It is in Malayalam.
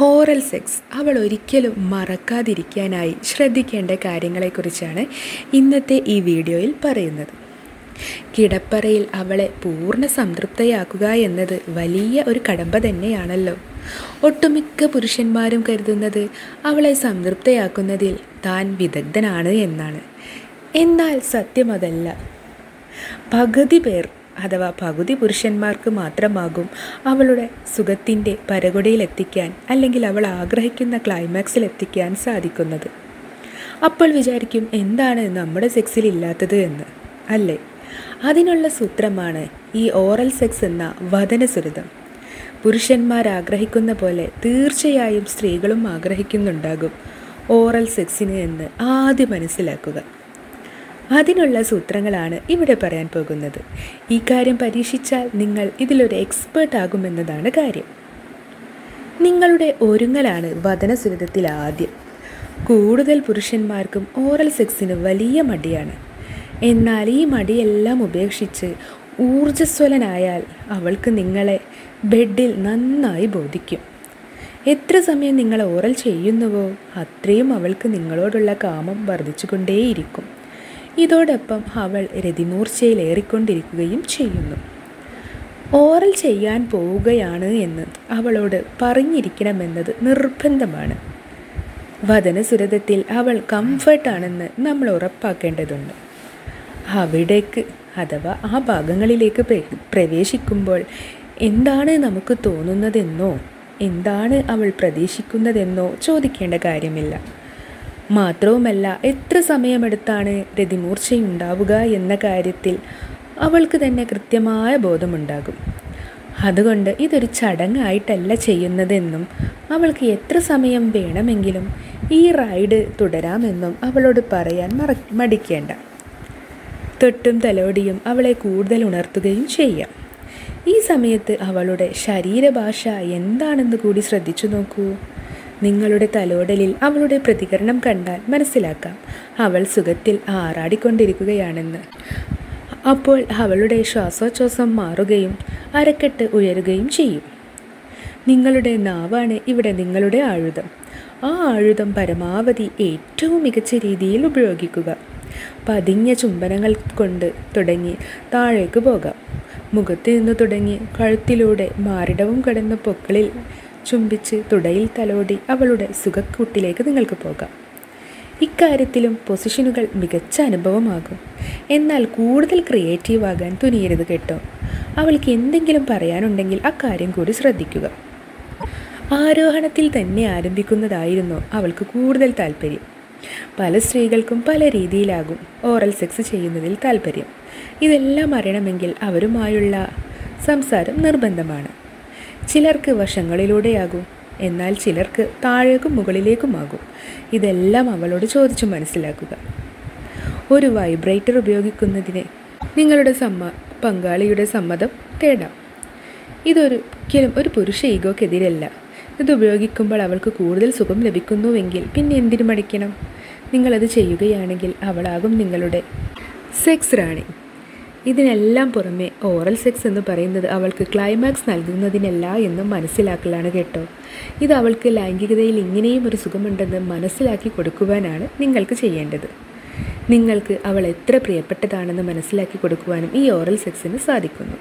ഓറൽ സെക്സ് അവൾ ഒരിക്കലും മറക്കാതിരിക്കാനായി ശ്രദ്ധിക്കേണ്ട കാര്യങ്ങളെക്കുറിച്ചാണ് ഇന്നത്തെ ഈ വീഡിയോയിൽ പറയുന്നത്. കിടപ്പറയിൽ അവളെ പൂർണ സംതൃപ്തയാക്കുക എന്നത് വലിയ ഒരു കടമ്പ തന്നെയാണല്ലോ. ഒട്ടുമിക്ക പുരുഷന്മാരും കരുതുന്നത് അവളെ സംതൃപ്തയാക്കുന്നതിൽ താൻ വിദഗ്ധനാണ് എന്നാണ്. എന്നാൽ സത്യമതല്ല. പകുതി പേർ അഥവാ പകുതി പുരുഷന്മാർക്ക് മാത്രമാകും അവളുടെ സുഖത്തിന്റെ പരകുടയിലെത്തിക്കാൻ അല്ലെങ്കിൽ അവൾ ആഗ്രഹിക്കുന്ന ക്ലൈമാക്സിൽ എത്തിക്കാൻ സാധിക്കുന്നത്. അപ്പോൾ വിചാരിക്കും എന്താണ് നമ്മുടെ സെക്സിൽ ഇല്ലാത്തത് എന്ന് അല്ലേ? അതിനുള്ള സൂത്രമാണ് ഈ ഓറൽ സെക്സ് എന്ന വദനസുരതം പുരുഷന്മാർ ആഗ്രഹിക്കുന്ന പോലെ തീർച്ചയായും സ്ത്രീകളും ആഗ്രഹിക്കുന്നുണ്ടാകും ഓറൽ സെക്സിന് എന്ന് ആദ്യം മനസ്സിലാക്കുക. അതിനുള്ള സൂത്രങ്ങളാണ് ഇവിടെ പറയാൻ പോകുന്നത്. ഈ കാര്യം പരീക്ഷിച്ചാൽ നിങ്ങൾ ഇതിലൊരു എക്സ്പേർട്ട് ആകുമെന്നതാണ് കാര്യം. നിങ്ങളുടെ ഒരുങ്ങലാണ് വദനസുരതത്തിൽ ആദ്യം. കൂടുതൽ പുരുഷന്മാർക്കും ഓറൽ സെക്സിന് വലിയ മടിയാണ്. എന്നാൽ ഈ മടിയെല്ലാം ഉപേക്ഷിച്ച് ഊർജസ്വലനായാൽ അവൾക്ക് നിങ്ങളെ ബെഡിൽ നന്നായി ബോധിക്കും. എത്ര സമയം നിങ്ങൾ ഓറൽ ചെയ്യുന്നുവോ അത്രയും അവൾക്ക് നിങ്ങളോടുള്ള കാമം വർദ്ധിച്ചുകൊണ്ടേയിരിക്കും. ഇതോടൊപ്പം അവൾ രതിമൂർച്ചയിലേറിക്കൊണ്ടിരിക്കുകയും ചെയ്യുന്നു. ഓറൽ ചെയ്യാൻ പോവുകയാണ് എന്ന് അവളോട് പറഞ്ഞിരിക്കണമെന്നത് നിർബന്ധമാണ്. വതനസുരതത്തിൽ അവൾ കംഫർട്ടാണെന്ന് നമ്മൾ ഉറപ്പാക്കേണ്ടതുണ്ട്. അവിടേക്ക് അഥവാ ആ ഭാഗങ്ങളിലേക്ക് പ്രവേശിക്കുമ്പോൾ എന്താണ് നമുക്ക് തോന്നുന്നതെന്നോ എന്താണ് അവൾ പ്രതീക്ഷിക്കുന്നതെന്നോ ചോദിക്കേണ്ട കാര്യമില്ല. മാത്രവുമല്ല എത്ര സമയമെടുത്താണ് രതിമൂർച്ചയുണ്ടാവുക എന്ന കാര്യത്തിൽ അവൾക്ക് തന്നെ കൃത്യമായ ബോധമുണ്ടാകും. അതുകൊണ്ട് ഇതൊരു ചടങ്ങായിട്ടല്ല ചെയ്യുന്നതെന്നും അവൾക്ക് എത്ര സമയം വേണമെങ്കിലും ഈ റൈഡ് തുടരാമെന്നും അവളോട് പറയാൻ മറ മടിക്കേണ്ട. തൊട്ടും തലോടിയും അവളെ കൂടുതൽ ഉണർത്തുകയും ചെയ്യാം. ഈ സമയത്ത് അവളുടെ ശരീരഭാഷ എന്താണെന്ന് കൂടി ശ്രദ്ധിച്ചു നോക്കൂ. നിങ്ങളുടെ തലോടലിൽ അവളുടെ പ്രതികരണം കണ്ടാൽ മനസ്സിലാക്കാം. അവൾ സുഖത്തിൽ ആറാടിക്കൊണ്ടിരിക്കുകയാണെന്ന്. അപ്പോൾ അവളുടെ ശ്വാസോച്ഛ്വാസം മാറുകയും അരക്കെട്ട് ഉയരുകയും ചെയ്യും. നിങ്ങളുടെ നാവാണ് ഇവിടെ നിങ്ങളുടെ ആയുധം. ആ ആയുധം പരമാവധി ഏറ്റവും മികച്ച രീതിയിൽ ഉപയോഗിക്കുക. പതിഞ്ഞ ചുംബനങ്ങൾ കൊണ്ട് തുടങ്ങി താഴേക്ക് പോകാം. മുഖത്ത് നിന്ന് തുടങ്ങി കഴുത്തിലൂടെ മാറിടവും കടന്ന പൊക്കളിൽ ചുംബിച്ച് തുടയിൽ തലോടി അവളുടെ സുഖക്കൂട്ടിലേക്ക് നിങ്ങൾക്ക് പോകാം. ഇക്കാര്യത്തിലും പൊസിഷനുകൾ മികച്ച അനുഭവമാകും. എന്നാൽ കൂടുതൽ ക്രിയേറ്റീവ് ആകാൻ തുനിയരുത് കേട്ടോ. അവൾക്ക് എന്തെങ്കിലും പറയാനുണ്ടെങ്കിൽ അക്കാര്യം കൂടി ശ്രദ്ധിക്കുക. ആരോഹണത്തിൽ തന്നെ ആരംഭിക്കുന്നതായിരുന്നു അവൾക്ക് കൂടുതൽ താല്പര്യം. പല സ്ത്രീകൾക്കും പല രീതിയിലാകും ഓറൽ സെക്സ് ചെയ്യുന്നതിൽ താല്പര്യം. ഇതെല്ലാം അറിയണമെങ്കിൽ അവരുമായുള്ള സംസാരം നിർബന്ധമാണ്. ചിലർക്ക് വശങ്ങളിലൂടെയാകും എന്നാൽ ചിലർക്ക് താഴേക്കും മുകളിലേക്കുമാകും. ഇതെല്ലാം അവളോട് ചോദിച്ചു മനസ്സിലാക്കുക. ഒരു വൈബ്രേറ്റർ ഉപയോഗിക്കുന്നതിന് നിങ്ങളുടെ സമ്മ പങ്കാളിയുടെ സമ്മതം തേടാം. ഇതൊരിക്കലും ഒരു പുരുഷ ഈഗോക്കെതിരല്ല. ഇത് ഉപയോഗിക്കുമ്പോൾ അവൾക്ക് കൂടുതൽ സുഖം ലഭിക്കുന്നുവെങ്കിൽ പിന്നെ എന്തിനു മടിക്കണം? നിങ്ങളത് ചെയ്യുകയാണെങ്കിൽ അവളാകും നിങ്ങളുടെ സെക്സ് റാണി. ഇതിനെല്ലാം പുറമെ ഓറൽ സെക്സ് എന്ന് പറയുന്നത് അവൾക്ക് ക്ലൈമാക്സ് നൽകുന്നതിനല്ല എന്നും മനസ്സിലാക്കലാണ് കേട്ടോ. ഇത് അവൾക്ക് ലൈംഗികതയിൽ ഇങ്ങനെയും ഒരു സുഖമുണ്ടെന്ന് മനസ്സിലാക്കി കൊടുക്കുവാനാണ് നിങ്ങൾക്ക് ചെയ്യേണ്ടത്. നിങ്ങൾക്ക് അവൾ എത്ര പ്രിയപ്പെട്ടതാണെന്ന് മനസ്സിലാക്കി കൊടുക്കുവാനും ഈ ഓറൽ സെക്സിന് സാധിക്കുന്നു.